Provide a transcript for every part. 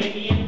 para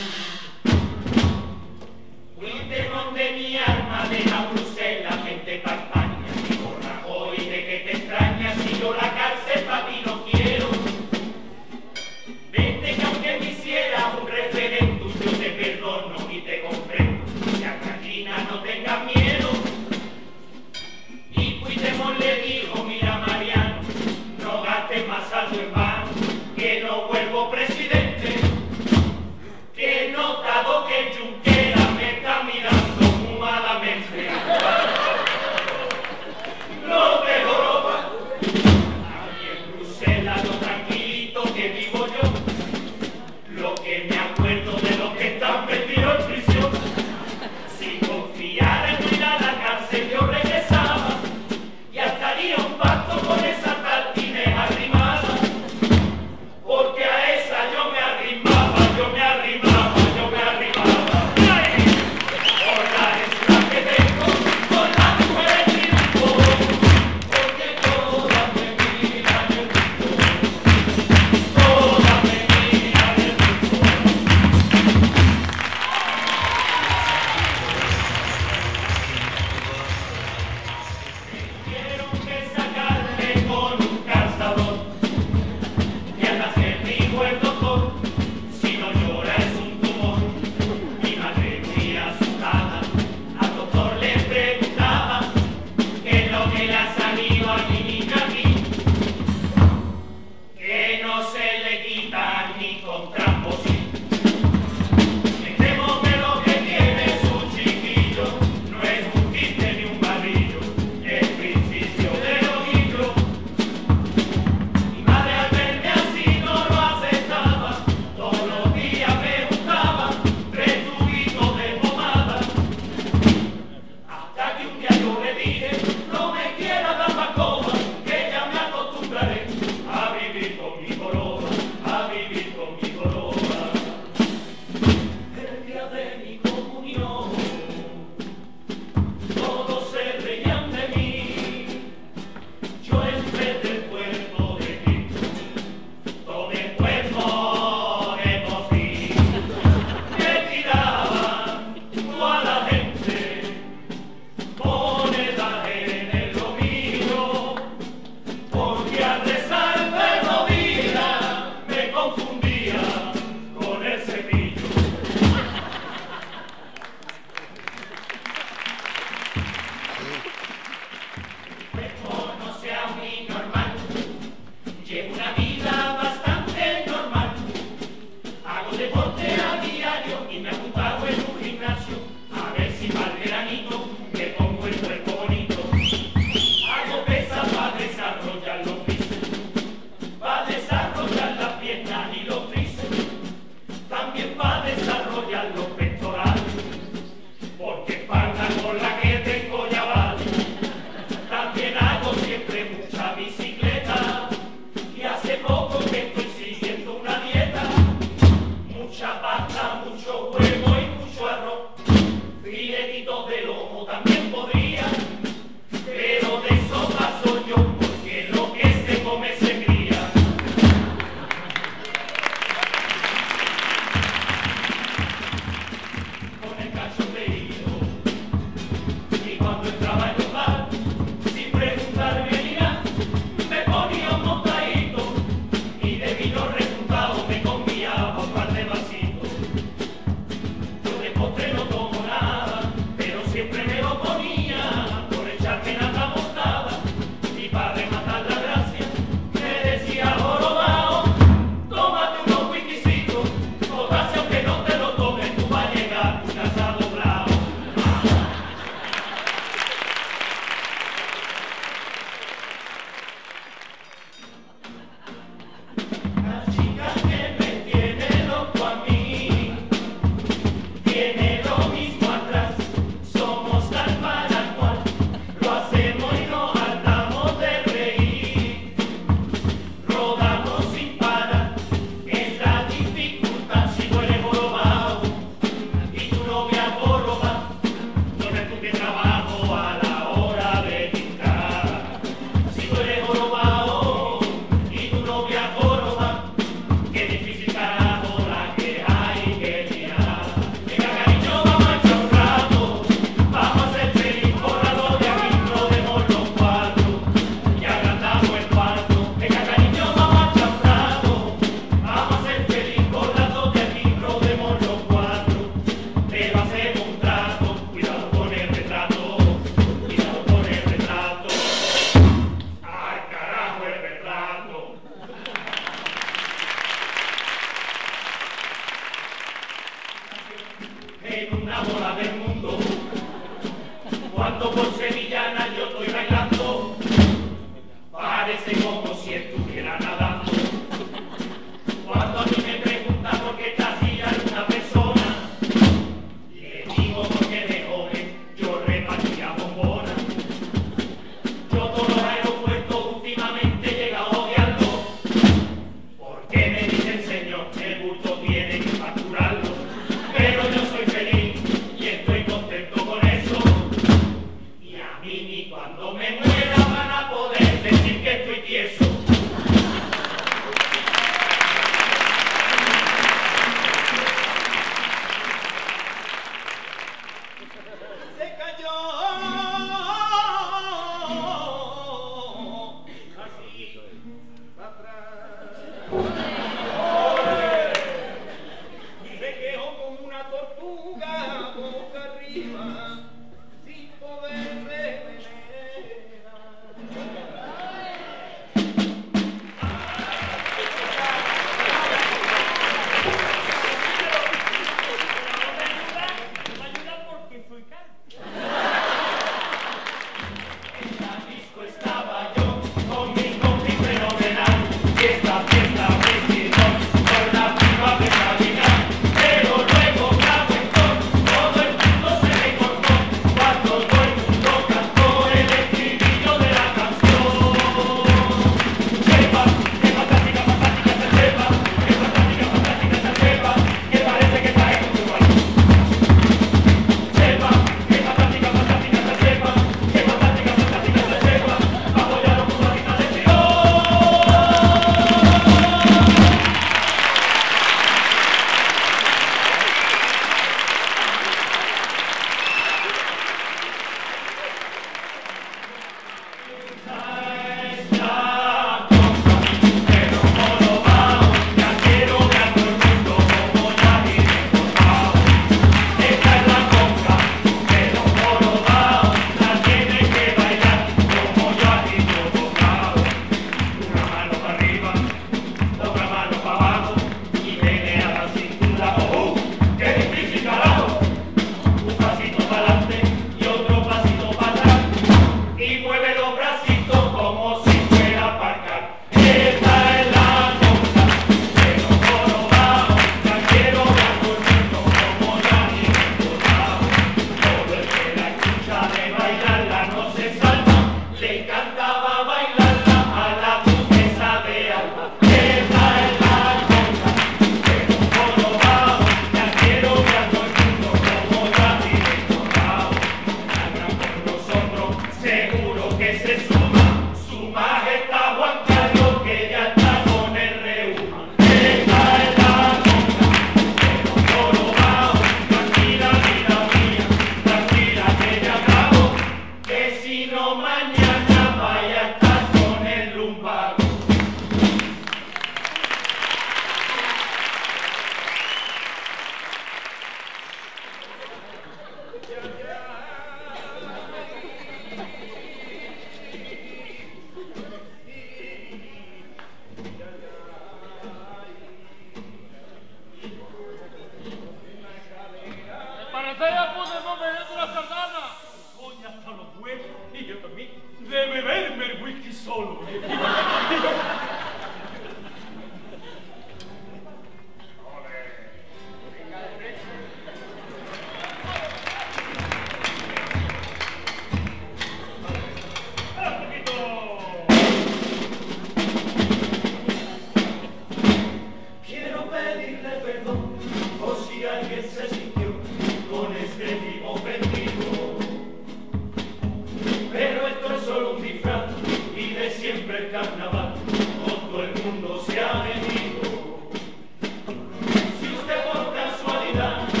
freedom.